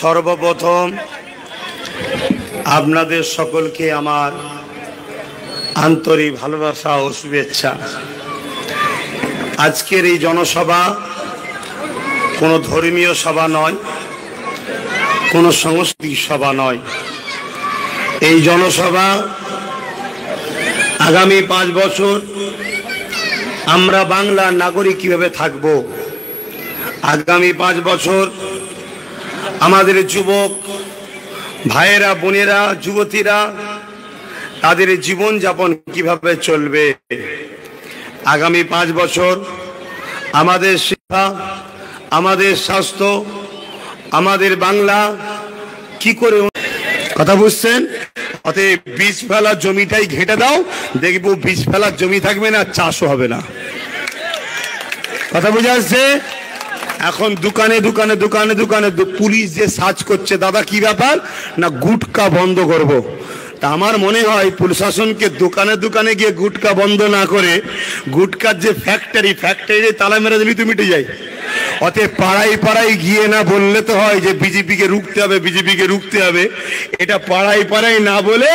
সর্বপ্রথম আপনাদের সকলকে আমার আন্তরিক ভালোবাসা ও শুভেচ্ছা। আজকের এই জনসভা কোনো ধর্মীয় সভা নয়, কোনো সাংস্কৃতিক সভা নয়। এই জনসভা আগামী পাঁচ বছর আমরা বাংলার নাগরিক কীভাবে থাকব? আগামী পাঁচ বছর আমাদের যুবক ভাইয়েরা, বোনেরা, যুবতীরা, তাদের জীবন যাপন কীভাবে চলবে? আগামী পাঁচ বছর আমাদের শিক্ষা, আমাদের স্বাস্থ্য, আমাদের বাংলা কি করে কথা বুঝছেন? অতএব বীজ ফেলার জমিটাই ঘেটে দাও, দেখব বীজ ফেলার জমি থাকবে না, চাষও হবে না। কথা বুঝে আসছে এখন দোকানে দোকানে দোকানে দোকানে পুলিশ যে সার্চ করছে, দাদা, কি ব্যাপার? না গুটকা বন্ধ করব। তা আমার মনে হয় প্রশাসনকে দোকানে দোকানে গিয়ে গুটকা বন্ধ না করে গুটকার যে ফ্যাক্টরি ফ্যাক্টরি তালা মেরে দিলি তো মিটে যায়। অতএব পাড়ায় পাড়ায় গিয়ে না বললে তো হয় যে বিজেপিকে রুখতে হবে, বিজেপিকে রুখতে হবে। এটা পাড়ায় পাড়ায় না বলে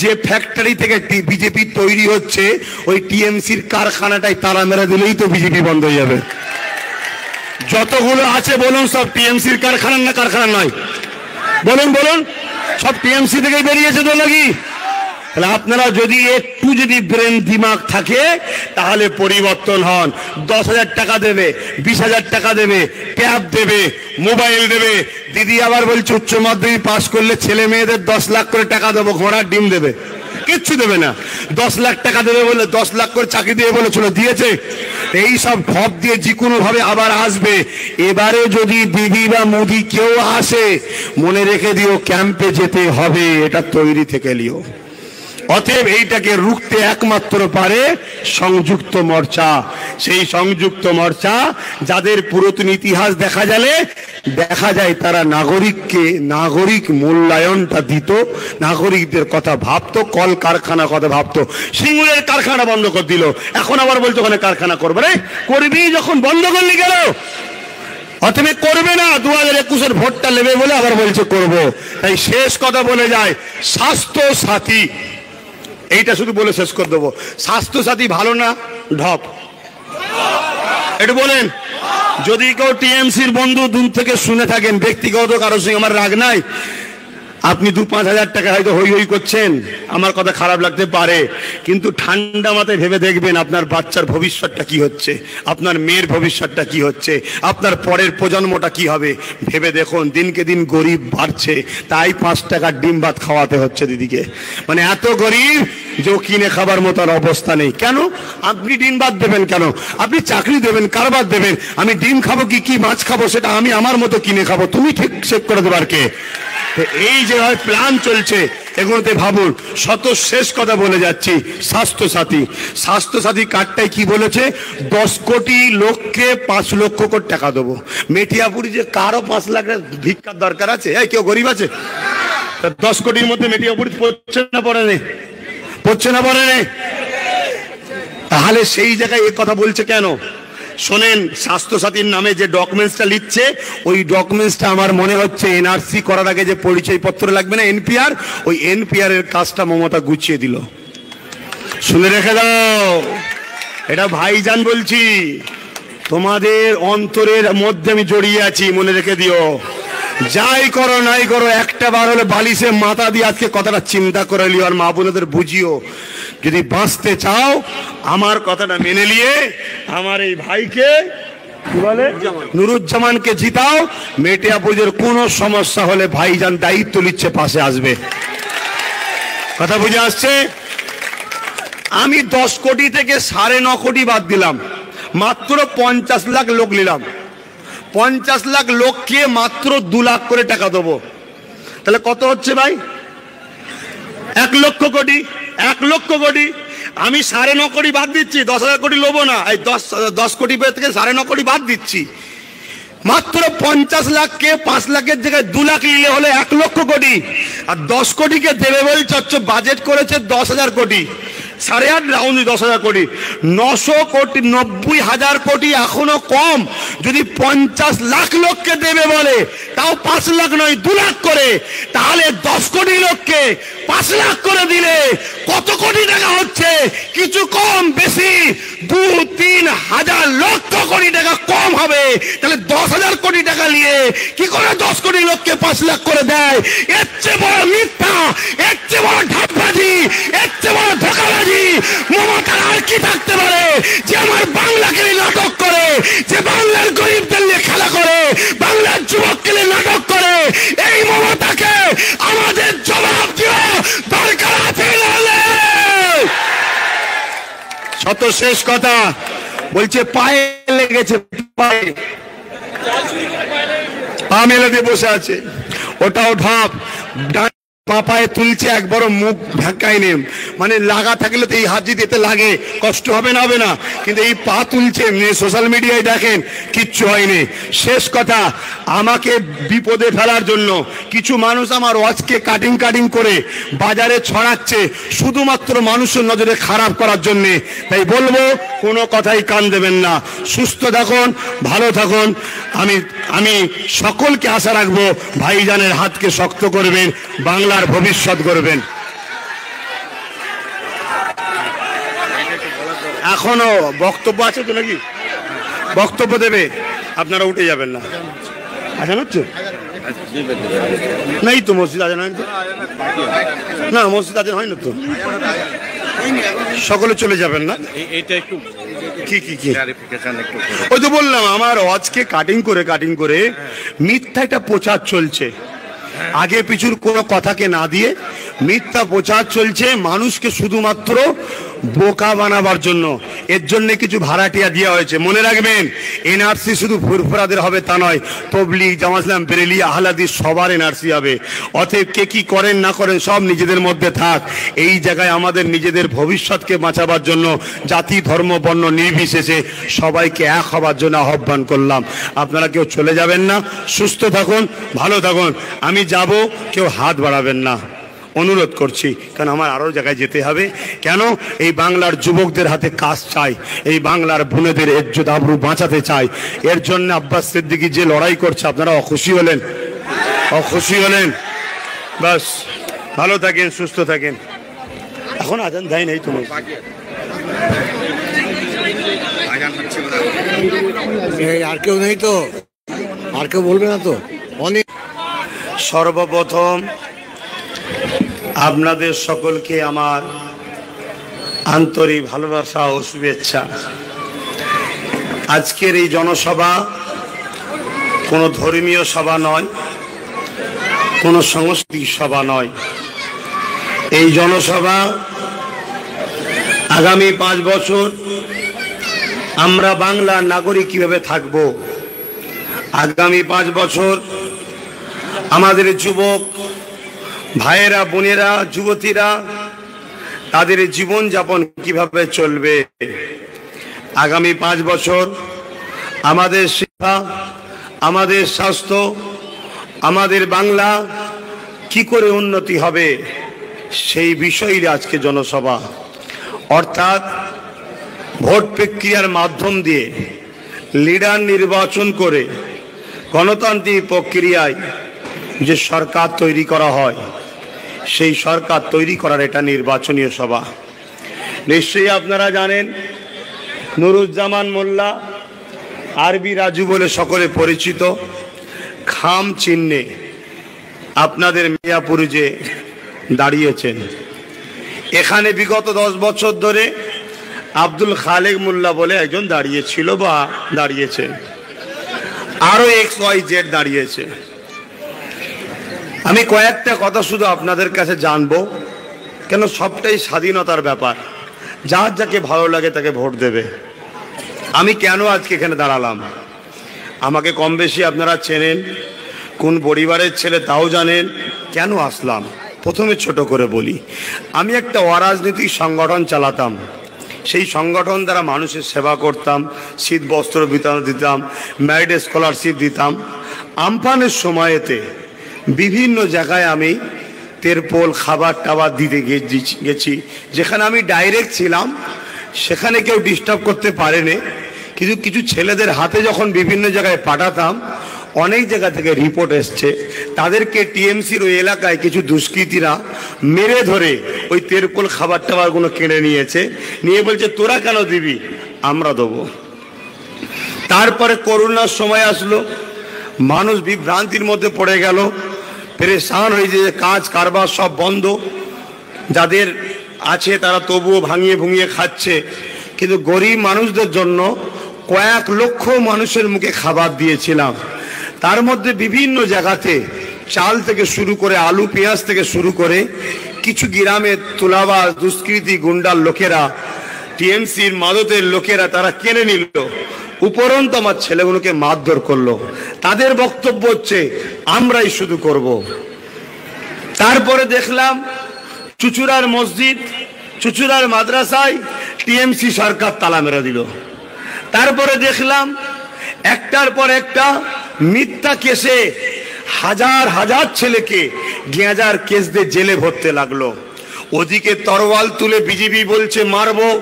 যে ফ্যাক্টরি থেকে বিজেপি তৈরি হচ্ছে, ওই টিএমসির কারখানাটায় তালা মেরে দিলেই তো বিজেপি বন্ধ হয়ে যাবে। যতগুলো আছে বলুন, সব টিএমসির কারখানা না কারখানা নয়। বলুন বলুন, সব টিএমসি থেকে বেরিয়েছে তো নাকি? তাহলে আপনারা যদি একটু যদি ব্রেন দিমাগ থাকে, তাহলে পরিবর্তন হন। দশ হাজার টাকা দেবে, বিশ হাজার টাকা দেবে ট্যাব দেবে, মোবাইল দেবে। দিদি আবার বলছে, উচ্চ মাধ্যমিক পাস করলে ছেলে মেয়েদের দশ লাখ করে টাকা দেবো, ঘোড়ার ডিম দেবে। কিচ্ছু দেবে না। দশ লাখ টাকা দেবে বলে দশ লাখ করে চাকরি দিয়ে বলেছিল, দিয়েছে। এই সব ভব দিয়ে যে কোনোভাবে আবার আসবে। এবারে যদি দিদি বা মোদি কেউ আসে, মনে রেখে দিও, ক্যাম্পে যেতে হবে, এটা তৈরি থেকে লিও। অতএব এইটাকে রুখতে একমাত্র পারে সংযুক্ত মর্চা। সেই সংযুক্ত মর্চা যাদের পুরাতন ইতিহাস দেখা গেলে, দেখা যায় তারা নাগরিককে, নাগরিক মূল্যায়নটা দিত, নাগরিকদের কথা ভাবতো কল কারখানা কথা ভাবতো। সিঙ্গুরের কারখানা বন্ধ করে দিল। এখন আবার বলছে ওখানে কারখানা করবে রে। করবি যখন বন্ধ করলি গেল অতএব করবে না দু হাজার একুশের ভোটটা নেবে বলে আবার বলছে করব। তাই শেষ কথা বলে যায়, স্বাস্থ্য সাথী। এইটা শুধু বলে শেষ করে দেবো। স্বাস্থ্যসাথী ভালো না, ঢপ। একটু বলেন, যদি কেউ টিএমসির বন্ধু দূর থেকে শুনে থাকেন, ব্যক্তিগত কারোর সঙ্গে আমার রাগ নাই আপনি দু পাঁচ হাজার টাকা হয়তো হই হই করছেন। আমার কথা খারাপ লাগতে পারে। কিন্তু ঠান্ডা মাথায় ভেবে দেখবেন আপনার বাচ্চার ভবিষ্যৎটা কি হচ্ছে, আপনার মেয়ের ভবিষ্যৎটা কি হচ্ছে, আপনার পরের প্রজন্মটা কি হবে। ভেবে দেখুন, দিনকে দিন গরিব বাড়ছে। তাই পাঁচ টাকার ডিম ভাত খাওয়াতে হচ্ছে দিদিকে। মানে এত গরিব যে কিনে খাবার মতো আর অবস্থা নেই। কেন? আপনি ডিম ভাত দেবেন কেন? আপনি চাকরি দেবেন, কারবার দেবেন। আমি ডিম খাব কি কি মাছ খাব সেটা আমি আমার মতো কিনে খাব। তুমি ঠিক সেভ করে দেবার কে? এই যে হয় প্ল্যান চলছে, এগুলোতে ভাবুন, শত শেষ কথা বলে যাচ্ছি স্বাস্থ্য সাথী স্বাস্থ্য সাথী কার্ডটাই কি বলেছে? দশ কোটি লোককে পাঁচ লক্ষ কোটি টাকা দেবো। মেটিয়াপুরি যে কারও পাঁচ লাখ ভিক্ষার দরকার আছে? এই, কেউ গরিব আছে? দশ কোটির মধ্যে মেটিয়াপুরি পড়ছে না পড়ে নেই পড়ছে না পড়ে নেই তাহলে সেই জায়গায় এ কথা বলছে কেন? শোনেন, স্বাস্থ্যসাথীর নামে যে ডকুমেন্টসটা লিখছে, ওই ডকুমেন্টসটা আমার মনে হচ্ছে এনআরসি করার আগে যে পরিচয়পত্র লাগবে না এনপিআর ওই এনপিআর এর কাজটা মমতা গুছিয়ে দিল। শুনে রেখে দাও। এটা ভাইজান বলছি, তোমাদের অন্তরের মধ্যে আমি জড়িয়ে আছি, মনে রেখে দিও। যাই করো, নাই করো, একটা বার হলে বালিশে মাথা দিয়ে আজকে কথাটা চিন্তা করে লিও আর মা বোনেদের বুঝিও। যদি বাঁচতে চাও, আমার কথাটা মেনে নিয়ে আমার এই ভাইকে নুরুজ্জামানকে জিতাও। মেটিয়াপুজোর কোনো সমস্যা হলে ভাইজান দায়িত্ব নিচ্ছে, পাশে আসবে। কথা বুঝে আসছে? আমি দশ কোটি থেকে সাড়ে ন কোটি বাদ দিলাম। মাত্র পঞ্চাশ লাখ লোক নিলাম। পঞ্চাশ লাখ লোককে মাত্র দু লাখ করে টাকা দেবো। তাহলে কত হচ্ছে ভাই? এক লক্ষ কোটি। এক লক্ষ কোটি। আমি সাড়ে ন কোটি বাদ দিচ্ছি, দশ হাজার কোটি লোবো না। এই দশ দশ কোটি থেকে সাড়ে ন কোটি বাদ দিচ্ছি। মাত্র পঞ্চাশ লাখকে, পাঁচ লাখের জায়গায় দু লাখ নিলে হলে এক লক্ষ কোটি। আর দশ কোটিকে দেবে বলে হচ্ছে বাজেট করেছে দশ হাজার কোটি। সাড়ে আট রাউন্ড দশ হাজার কোটি। নশো কোটি, নব্বই হাজার কোটি এখনও কম। যদি পঞ্চাশ লাখ লোককে দেবে বলে তাও পাঁচ লাখ নয়, দু লাখ করে। তাহলে দশ কোটি লোককে পাঁচ লাখ করে দিলে কত কোটি টাকা হচ্ছে? কিছু কম, বেশি। দু, তিন হাজার লক্ষ কোটি টাকা কম হবে। তাহলে দশ হাজার কোটি টাকা নিয়ে কি করে দশ কোটি লোককে পাঁচ লাখ করে দেয়? এর চেয়ে বড় মিথ্যা, এর চেয়ে বড় ঢাপবাজি, এর চেয়ে বড় ধোকাবাজি। মমতার আর কি থাকতে পারে? যে আমার বাংলাকে নাটক করে, যে বাংলার গরিবদের নিয়ে খেলা করে, বাংলার যুবককে নিয়ে নাটক করে এই মমতাকে আমাদের জবাব দেওয়া দরকার আছে নাহলে শত শেষ কথা। বলছে পায়ে লেগেছে পায়ে। পা মেলে দিয়ে বসে আছে। ওটাও ঢাপ ডান তুলছে এক বড় মুখ ঢাকায় নেম মানে লাগা থাকলে তো এই হাত যদি এতে লাগে, কষ্ট হবে না হবে না। কিন্তু এই পা তুলছে সোশ্যাল মিডিয়ায় দেখেন, কিচ্ছু হয়নি। শেষ কথা, আমাকে বিপদে ফেলার জন্য কিছু মানুষ আমার ওয়াচকে কাটিং কাটিং করে বাজারে ছড়াচ্ছে, শুধুমাত্র মানুষের নজরে খারাপ করার জন্যে। তাই বলব কোনো কথাই কান দেবেন না। সুস্থ থাকুন, ভালো থাকুন। আমি আমি সকলকে আশা রাখব ভাইজানের হাতকে শক্ত করবেন, বাংলার ভবিষ্যৎ করবেন এখনও বক্তব্য আছে তো নাকি? বক্তব্য দেবে, আপনারা উঠে যাবেন না। আজান হচ্ছে? নেই তো মসজিদ, আজান তো? না, মসজিদ আজান হয় না তো। সকলে চলে যাবেন না? এটা একটু কি কি কি। ওই তো বললাম আমার আজকে কাটিং করে কাটিং করে মিথ্যা একটা প্রচার চলছে। আগে পিছুর কোনো কথাকে না দিয়ে মিথ্যা প্রচার চলছে মানুষকে শুধুমাত্র বোকা বানাবার জন্য। এর জন্য কিছু ভাড়াটিয়া দেওয়া হয়েছে। মনে রাখবেন, এনআরসি শুধু ফুরফুরাদের হবে তা নয়, তবলিগ জামাসলাম বেরেলি, আহলাদি, সবার এনআরসি হবে। অতএব কে কি করেন না করেন সব নিজেদের মধ্যে থাক। এই জায়গায় আমাদের নিজেদের ভবিষ্যৎকে বাঁচাবার জন্য জাতি, ধর্ম, বর্ণ নির্বিশেষে সবাইকে এক হবার জন্য আহ্বান করলাম। আপনারা কেউ চলে যাবেন না, সুস্থ থাকুন, ভালো থাকুন। আমি যাব, কেউ হাত বাড়াবেন না। অনুরোধ করছি কারণ আমার আরও জায়গায় যেতে হবে। কেন? এই বাংলার যুবকদের হাতে কাজ চাই এই বাংলার বোনেদের এজ্জত আবরু বাঁচাতে চাই। এর জন্য আব্বাস সিদ্দিকি যে লড়াই করছে আপনারা অখুশি হলেন। অখুশি হলেন। বাস ভালো থাকেন সুস্থ থাকেন। এখন আজান দেয় নাই তুমি এই আর কেউ নেই তো? আর কেউ বলবে না তো? অনেক সর্বপ্রথম আপনাদের সকলকে আমার আন্তরিক ভালোবাসা ও শুভেচ্ছা। আজকের এই জনসভা কোনো ধর্মীয় সভা নয়, কোনো সাংস্কৃতিক সভা নয়। এই জনসভা আগামী পাঁচ বছর আমরা বাংলার নাগরিক কীভাবে থাকব? আগামী পাঁচ বছর আমাদের যুবক ভাইয়েরা, বোনেরা, যুবতীরা, তাদের জীবন যাপন কীভাবে চলবে? আগামী পাঁচ বছর আমাদের শিক্ষা, আমাদের স্বাস্থ্য, আমাদের বাংলা কি করে উন্নতি হবে সেই বিষয়ের আজকে জনসভা। অর্থাৎ ভোট প্রক্রিয়ার মাধ্যম দিয়ে লিডার নির্বাচন করে গণতান্ত্রিক প্রক্রিয়ায় যে সরকার তৈরি করা হয় সেই সরকার তৈরি করার এটা নির্বাচনীয় সভা। নিশ্চয়ই আপনারা জানেন, নুরুজ্জামান মোল্লা, আরবি রাজু বলে সকলে পরিচিত। খাম চিহ্নে আপনাদের মিয়াপুরে যে দাঁড়িয়েছেন। এখানে বিগত দশ বছর ধরে আব্দুল খালেক মোল্লা বলে একজন দাঁড়িয়েছিল বা দাঁড়িয়েছে আরও এক্স ওয়াই জেড দাঁড়িয়েছে। আমি কয়েকটা কথা শুধু আপনাদের কাছে জানব। কেন সবটাই স্বাধীনতার ব্যাপার। যার যাকে ভালো লাগে তাকে ভোট দেবে। আমি কেন আজকে এখানে দাঁড়ালাম? আমাকে কম বেশি আপনারা চেনেন, কোন পরিবারের ছেলে তাও জানেন, কেন আসলাম? প্রথমে ছোট করে বলি, আমি একটা অরাজনৈতিক সংগঠন চালাতাম। সেই সংগঠন দ্বারা মানুষের সেবা করতাম শীত বস্ত্র বিতরণ দিতাম ম্যারিড স্কলারশিপ দিতাম। আমফানের সময়েতে বিভিন্ন জায়গায় আমি তেরপোল খাবার টাবার দিতে গেছি যেখানে আমি ডাইরেক্ট ছিলাম, সেখানে কেউ ডিস্টার্ব করতে পারেনি। কিন্তু কিছু ছেলেদের হাতে যখন বিভিন্ন জায়গায় পাঠাতাম, অনেক জায়গা থেকে রিপোর্ট এসছে। তাদেরকে টিএমসির ওই এলাকায় কিছু দুষ্কৃতীরা মেরে ধরে ওই তেরকোল খাবার টাবারগুলো কেড়ে নিয়েছে। নিয়ে বলছে, তোরা কেন দিবি? আমরা দেবো। তারপরে করোনার সময় আসলো। মানুষ বিভ্রান্তির মধ্যে পড়ে গেল। পেরেশান হয়ে যে কাজ, কারবার সব বন্ধ। যাদের আছে তারা তবুও ভাঙিয়ে ভুঙিয়ে খাচ্ছে। কিন্তু গরিব মানুষদের জন্য কয়েক লক্ষ মানুষের মুখে খাবার দিয়েছিলাম। তার মধ্যে বিভিন্ন জায়গাতে চাল থেকে শুরু করে আলু, পেঁয়াজ থেকে শুরু করে কিছু গ্রামে তুলাবাজ, দুষ্কৃতি গুন্ডার লোকেরা, টিএমসির মাদতের লোকেরা তারা কেনে নিল। উপরন্ত আমার ছেলেগুলোকে মারধর করল। তাদের বক্তব্য হচ্ছে, আমরাই শুধু করব। তারপরে দেখলাম, চুচুড়ার মসজিদ, চুচুড়ার মাদ্রাসায় টিএমসি সরকার তালা মেরে দিল। তারপরে দেখলাম, একটার পর একটা মিথ্যা কেসে হাজার হাজার ছেলেকে গেঁজার কেস দিয়ে জেলে ভরতে লাগল। ওদিকে তরোয়াল তুলে বিজেপি বলছে, মারবো,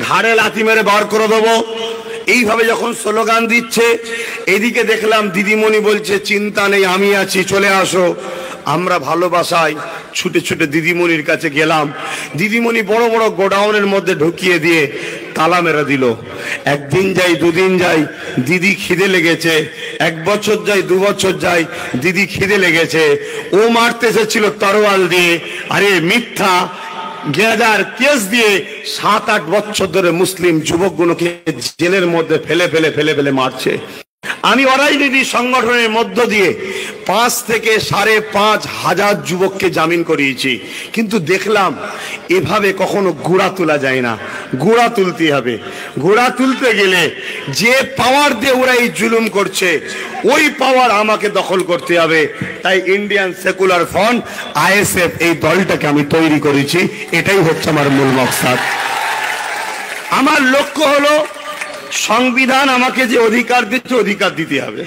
ঘাড়ে লাথি মেরে বার করে দেবো এইভাবে যখন স্লোগান দিচ্ছে, এদিকে দেখলাম দিদিমণি বলছে, চিন্তা নেই, আমি আছি, চলে আসো। আমরা ভালোবাসায় ছুটে ছুটে দিদিমণির কাছে গেলাম। দিদিমণি বড় বড় গোডাউনের মধ্যে ঢুকিয়ে দিয়ে তালা মেরে দিল। একদিন যাই, দুদিন যাই, দিদি খিদে লেগেছে। এক বছর যাই, দু বছর যাই, দিদি খিদে লেগেছে। ও মারতে এসেছিল তরোয়াল দিয়ে। আরে মিথ্যা গেদার কেস দিয়ে সাত আট বছর ধরে মুসলিম যুবকগুলোকে জেলের মধ্যে ফেলে ফেলে ফেলে ফেলে মারছে। আমি অরাজনীতি সংগঠনের মধ্য দিয়ে পাঁচ থেকে সাড়ে পাঁচ হাজার যুবককে জামিন করিয়েছি। কিন্তু দেখলাম এভাবে কখনো গুড়া তোলা যায় না। গুড়া তুলতে হবে। গুড়া তুলতে গেলে যে পাওয়ার দিয়ে ওরা এই জুলুম করছে, ওই পাওয়ার আমাকে দখল করতে হবে। তাই ইন্ডিয়ান সেকুলার ফ্রন্ট আইএসএফ এই দলটাকে আমি তৈরি করেছি। এটাই হচ্ছে আমার মূল মকসাদ। আমার লক্ষ্য হলো সংবিধান আমাকে যে অধিকার দিচ্ছে, অধিকার দিতে হবে।